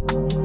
you